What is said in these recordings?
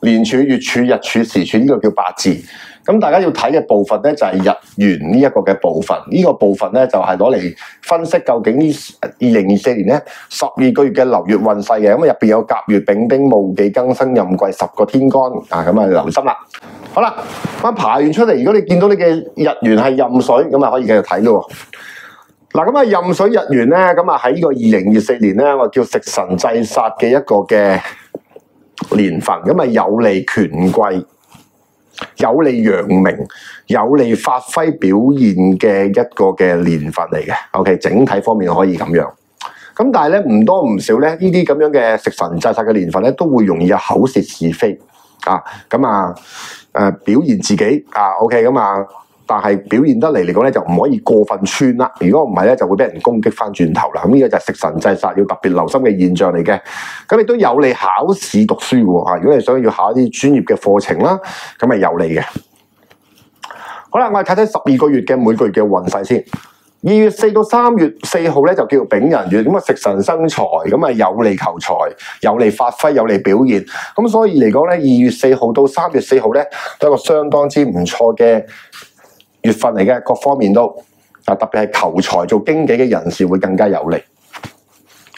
年柱、月柱、日柱、時柱，呢、個叫八字。咁大家要睇嘅部分咧就係日元呢一個嘅部分，呢、個部分咧就係攞嚟分析究竟呢二零二四年咧十二個月嘅流月運勢嘅，咁啊入边有甲乙丙丁戊己庚辛壬癸十個天干啊，咁啊留心啦。好啦，咁排完出嚟，如果你見到你嘅日元係壬水，咁啊可以繼續睇咯。嗱，咁啊壬水日元咧，咁啊喺呢個二零二四年咧，我叫食神制煞嘅一個嘅年份，咁啊有利權貴。有利揚名、有利發揮表現嘅一個嘅年份嚟嘅。OK，整體方面可以咁樣。咁但係咧唔多唔少咧，呢啲咁樣嘅食神制煞嘅年份咧，都會容易有口舌是非啊。咁啊誒表現自己啊。OK，咁啊，但係表現得嚟嚟講咧，就唔可以過分穿啦。如果唔係咧，就會俾人攻擊翻轉頭啦。咁呢個就係食神制煞要特別留心嘅現象嚟嘅。咁亦都有利考試讀書喎嚇。如果你想要考一啲專業嘅課程啦，咁係有利嘅。好啦，我哋睇睇十二個月嘅每個月嘅運勢先。二月四到三月四號咧就叫做丙人月，咁啊食神生財，咁啊有利求財，有利發揮，有利表現。咁所以嚟講咧，二月四號到三月四號咧都係一個相當之唔錯嘅月份嚟嘅，各方面都啊特別係求財做經紀嘅人士會更加有利。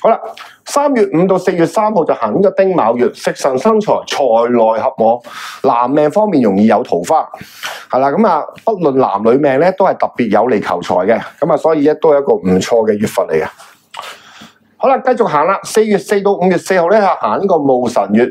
好啦，三月五到四月三號就行呢个丁卯月，食神生財，財來合我。男命方面容易有桃花，係啦，咁啊，不論男女命咧，都係特別有利求財嘅，咁啊，所以咧都係一個唔錯嘅月份嚟嘅。好啦，繼續行啦，四月四到五月四號咧，係行呢個戊辰月。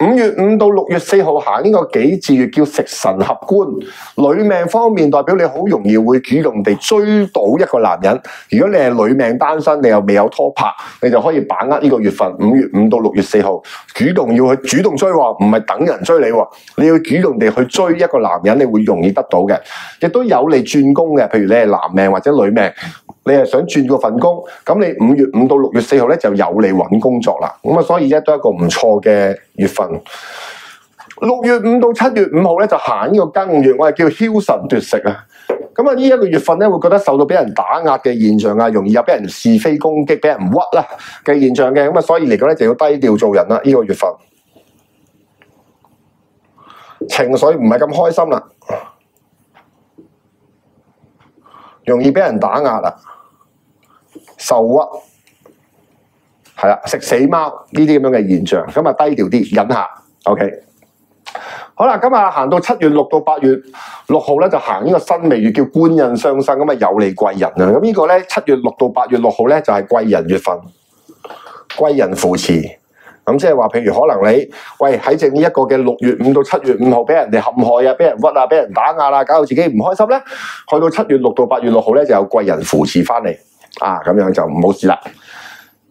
五月五到六月四號行呢個己字月叫食神合官，女命方面代表你好容易會主動地追到一個男人。如果你係女命單身，你又未有拖拍，你就可以把握呢個月份五月五到六月四號，主動要去主動追，唔係等人追你，你要主動地去追一個男人，你會容易得到嘅，亦都有利轉工嘅。譬如你係男命或者女命。你係想轉個份工，咁你五月五到六月四號咧就有利揾工作啦。咁啊，所以咧都係一個唔錯嘅月份。六月五到七月五號咧就行呢個庚月，我係叫梟神奪食啊。咁啊，呢一個月份咧會覺得受到俾人打壓嘅現象啊，容易有俾人是非攻擊、俾人屈啦嘅現象嘅。咁啊，所以嚟講咧就要低調做人啦。呢個月份情緒唔係咁開心啦，容易俾人打壓啦。受屈，系啦，食死貓呢啲咁樣嘅現象，咁啊低調啲，忍下，OK。好啦，咁啊行到七月六到八月六號咧，就行呢個辛未月叫官印相生，咁啊有利貴人啊。咁呢個咧七月六到八月六號咧就係貴人月份，貴人扶持。咁即係話，譬如可能你喂喺正呢一個嘅六月五到七月五號俾人哋陷害啊，俾人屈啊，俾人打壓啦，搞到自己唔開心咧，去到七月六到八月六號咧就有貴人扶持翻嚟。啊，咁樣就唔好事啦。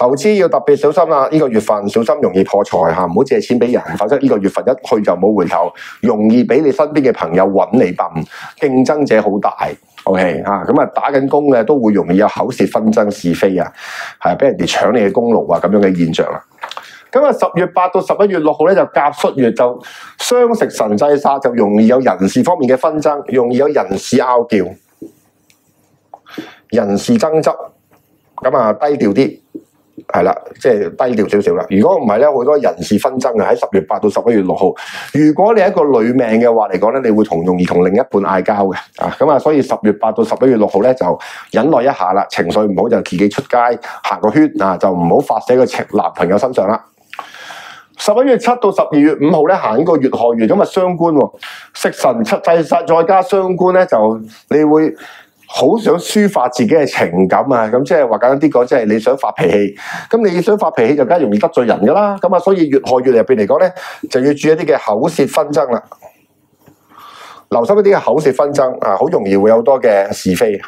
投資要特別小心啦！呢、個月份小心容易破財嚇，唔好借錢俾人，否則呢個月份一去就冇回頭，容易俾你身邊嘅朋友揾你笨，競爭者好大。OK 嚇，咁啊打緊工嘅都會容易有口舌紛爭是非啊，係俾人哋搶你嘅功勞啊咁樣嘅現象啦。咁啊十月八到十一月六號咧就甲戌月就相食神制煞，就容易有人事方面嘅紛爭，容易有人事拗撬、人事爭執，咁啊低調啲。係啦，即係低調少少啦。如果唔係咧，好多人事紛爭啊！喺十月八到十一月六號，如果你係一個女命嘅話嚟講咧，你會同容易同另一半嗌交嘅啊。咁啊，所以十月八到十一月六號咧就忍耐一下啦，情緒唔好就自己出街行個圈啊，就唔好發洩個情男朋友身上啦。十一月七到十二月五號咧行呢個月亥月，咁啊相官喎，食神七制殺再加相官咧，就你會好想抒發自己嘅情感啊！咁即係話簡單啲講，即係你想發脾氣，咁你想發脾氣就梗係容易得罪人噶啦。咁啊，所以月亥月入边嚟講咧，就要注意一啲嘅口舌紛爭啦，留心一啲嘅口舌紛爭啊，好容易會有多嘅是非。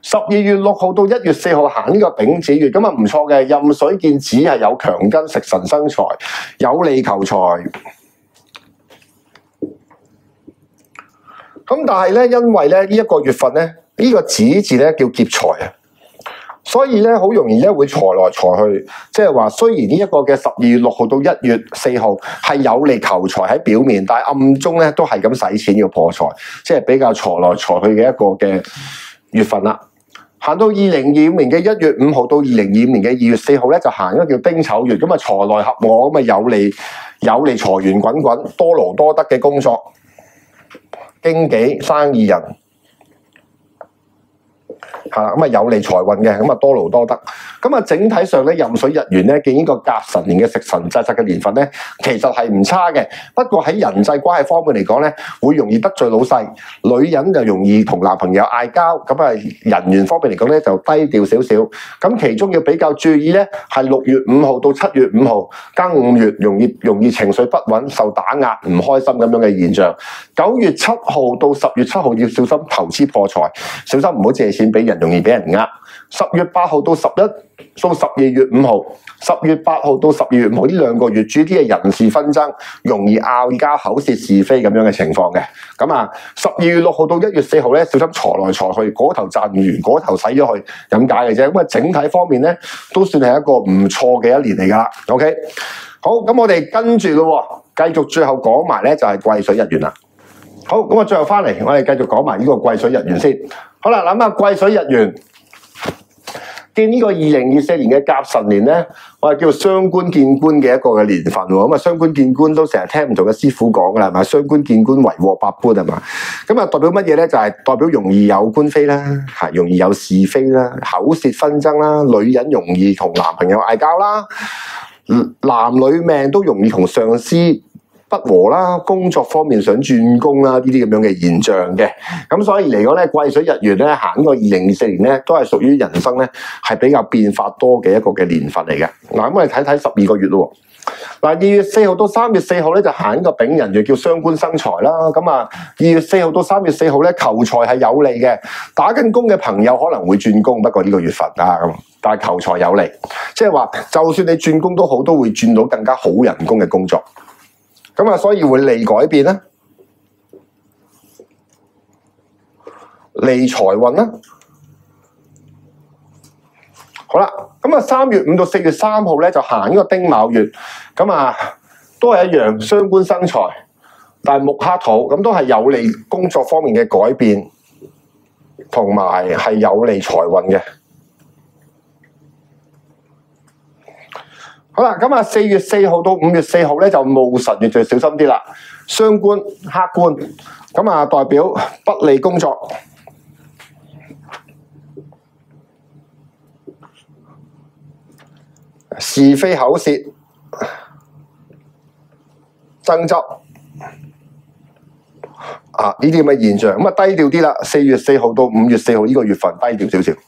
十二月六號到一月四號行呢個丙子月，咁啊唔錯嘅，壬水見子係有強根食神生財，有利求財。咁但係咧，因為咧呢一個月份咧，呢個子字咧叫劫財啊，所以咧好容易咧會財來財去。即係話，雖然呢一個嘅十二月六號到一月四號係有利求財喺表面，但系暗中咧都係咁使錢要破財，即係比較財來財去嘅一個嘅月份啦。行到二零二五年嘅一月五號到二零二五年嘅二月四號咧，就行一個叫丁丑月，咁啊財來合我，咁啊有利有利財源滾滾，多勞多得嘅工作，经纪生意人。咁啊有利財運嘅，咁啊多勞多得。咁啊整體上咧，壬水日元咧，見呢個甲辰年嘅食神制煞嘅年份咧，其實係唔差嘅。不過喺人際關係方面嚟講咧，會容易得罪老細，女人就容易同男朋友嗌交。咁啊人緣方面嚟講咧，就低調少少。咁其中要比較注意咧，係六月五號到七月五號，庚五月容易容易情緒不穩、受打壓、唔開心咁樣嘅現象。九月七號到十月七號要小心投資破財，小心唔好借錢俾人，容易俾人呃。十月八號到十一到十二月五號，十月八號到十二月五号呢兩個月，主要啲係人事紛爭，容易拗交、口舌是非咁樣嘅情況嘅。咁啊，十二月六號到一月四號咧，小心財來財去，嗰頭賺完，嗰頭使咗去，咁解嘅啫。咁啊，整體方面咧，都算係一個唔錯嘅一年嚟噶啦。OK，好，咁我哋跟住咯，繼續最後講埋咧就係癸水日元啦。好，咁啊，最後翻嚟，我哋繼續講埋呢個癸水日元先。好啦，諗下贵水日元。見呢個二零二四年嘅甲辰年咧，我係叫傷官見官嘅一個嘅年份喎。咁啊，傷官見官都成日聽唔同嘅師傅講噶啦，系嘛？傷官見官為禍百般系嘛？咁啊，代表乜嘢咧？就係代表容易有官非啦，吓容易有是非啦，口舌紛爭啦，女人容易同男朋友嗌交啦，男女命都容易同上司不和啦，工作方面想轉工啦，呢啲咁樣嘅現象嘅，咁所以嚟講咧，癸水日元咧行個二零二四年咧，都係屬於人生咧係比較變化多嘅一個嘅年份嚟嘅。嗱，咁我哋睇睇十二個月咯。嗱，二月四號到三月四號咧就行一個丙人月，叫傷官生財啦。咁啊，二月四號到三月四號咧求財係有利嘅，打緊工嘅朋友可能會轉工，不過呢個月份啊咁，但係求財有利，即係話就算你轉工都好，都會轉到更加好人工嘅工作。咁啊，所以會利改變啦，利財運啦。好啦，咁啊，三月五到四月三號咧就行呢個丁卯月，咁啊都係一樣傷官生財，但係木克土，咁都係有利工作方面嘅改變，同埋係有利財運嘅。好啦，咁啊，四月四號到五月四號咧就戊辰月，就小心啲啦。傷官、客官，咁啊代表不利工作，是非口舌，爭執啊呢啲咁嘅現象，咁啊低調啲啦。四月四號到五月四號呢個月份低調少少。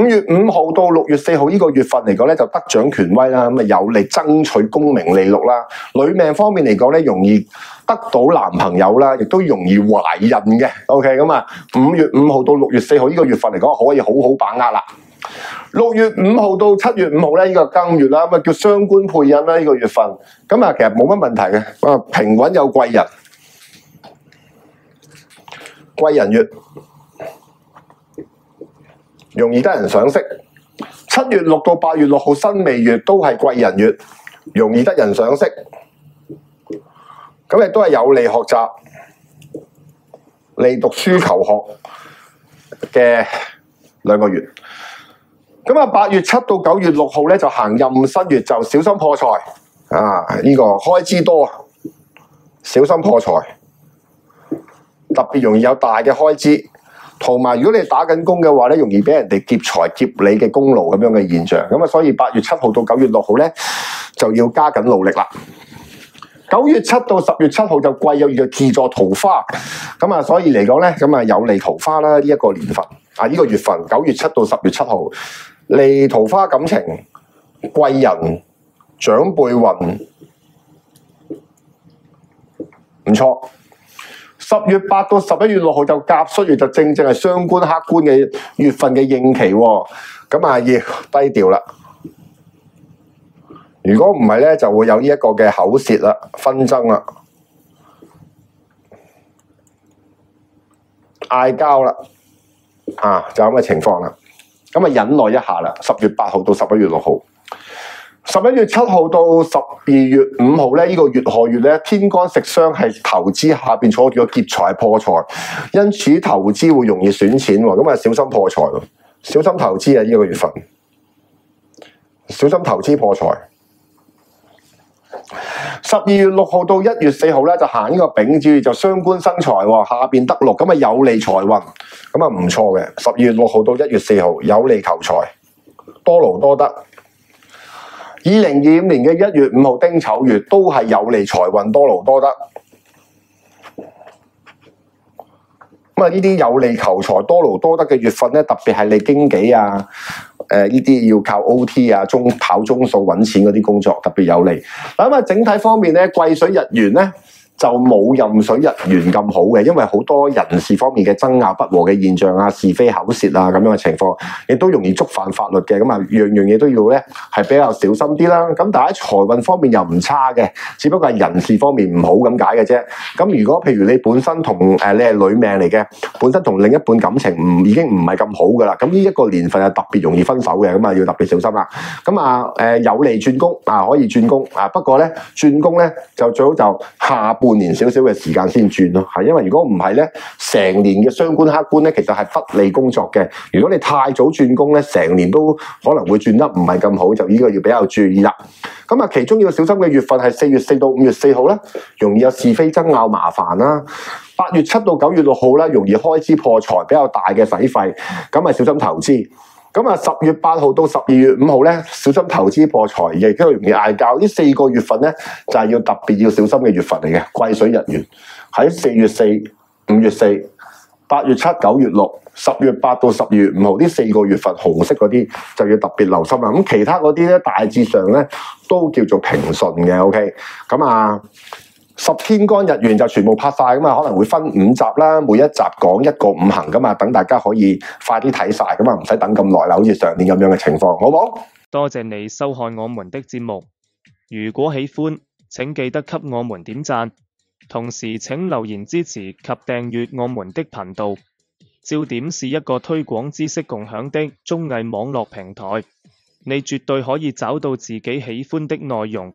五月五號到六月四號呢個月份嚟講咧就得掌權威啦，咁啊有利爭取功名利禄啦。女命方面嚟講咧容易得到男朋友啦，亦都容易懷孕嘅。OK，咁啊五月五號到六月四號呢個月份嚟講可以好好把握啦。六月五號到七月五號咧呢個庚月啦，咁啊叫傷官配印啦呢個月份，咁啊其實冇乜問題嘅，啊平穩有貴人，貴人月。容易得人賞識，七月六到八月六號新未月都係貴人月，容易得人賞識，咁亦都係有利學習，利讀書求學，嘅兩個月。咁啊，八月七到九月六號咧就行壬申月，就小心破財啊！呢、這個開支多，小心破財，特別容易有大嘅開支。同埋，如果你打緊工嘅話咧，容易俾人哋劫財劫你嘅功勞咁樣嘅現象。咁啊，所以八月七號到九月六號咧就要加緊努力啦。九月七到十月七號就貴有月自助桃花，咁啊，所以嚟講咧，咁啊有利桃花啦。呢、一個年份啊，呢、個月份九月七到十月七號，利桃花感情、貴人、長輩運唔錯。十月八到十一月六號就甲戌月，就正正係傷官客官嘅月份嘅應期，咁啊要低調啦。如果唔係咧，就會有呢一個嘅口舌啦、紛爭啦、嗌交啦，啊就咁嘅情況啦。咁啊忍耐一下啦。十月八號到十一月六號。十一月七號到十二月五號咧，呢、這個月亥月咧，天干食傷係投資下边坐住個劫財破財，因此投資會容易損錢，咁啊小心破財，小心投資啊！呢、這個月份小心投資破財。十二月六號到一月四號咧，就行呢個丙子，就相官生財，下邊得六，咁啊有利財運，咁啊唔錯嘅。十二月六號到一月四號有利求財，多勞多得。二零二五年嘅一月五号丁丑月都系有利財運，多勞多得。咁啊，呢啲有利求財、多勞多得嘅月份咧，特別係你經紀啊，誒呢啲要靠 OT 啊、中跑中數揾錢嗰啲工作特別有利。咁啊，整體方面咧，贵水日元咧。就冇任水日元咁好嘅，因为好多人事方面嘅爭拗不和嘅現象啊，是非口舌啊咁樣嘅情況，亦都容易觸犯法律嘅。咁啊，樣樣嘢都要咧係比較小心啲啦。咁但系喺財運方面又唔差嘅，只不過係人事方面唔好咁解嘅啫。咁如果譬如你本身同誒、呃、你係女命嚟嘅，本身同另一半感情唔已經唔係咁好噶啦，咁呢一個年份啊特別容易分手嘅，咁啊要特別小心啦。咁啊誒有利轉工啊，可以轉工啊，不過咧轉工咧就最好就下半。半年少少嘅時間先轉咯，系因為如果唔係咧，成年嘅傷官剋官咧，其實係不利工作嘅。如果你太早轉工咧，成年都可能會轉得唔係咁好，就呢個要比較注意啦。咁啊，其中要小心嘅月份係四月四到五月四號啦，容易有是非爭拗麻煩啦。八月七到九月六號啦，容易開支破財，比較大嘅使費，咁啊小心投資。咁啊，十月八號到十二月五號咧，小心投資破財，亦都容易嗌交。呢四個月份咧，就係要特別要小心嘅月份嚟嘅。贵水日元喺四月四、五月四、八月七、九月六、十月八到十月五號呢四個月份，紅色嗰啲就要特別留心啦。咁其他嗰啲咧，大致上咧都叫做平順嘅。OK，咁啊。十天干日元就全部拍晒咁啊，可能会分五集啦，每一集讲一个五行噶嘛，等大家可以快啲睇晒，咁啊唔使等咁耐啦，好似上年咁样嘅情况，好冇？多谢你收看我们的节目，如果喜欢，请记得给我们点赞，同时请留言支持及订阅我们的频道。焦点是一个推广知识共享的综艺网络平台，你绝对可以找到自己喜欢的内容。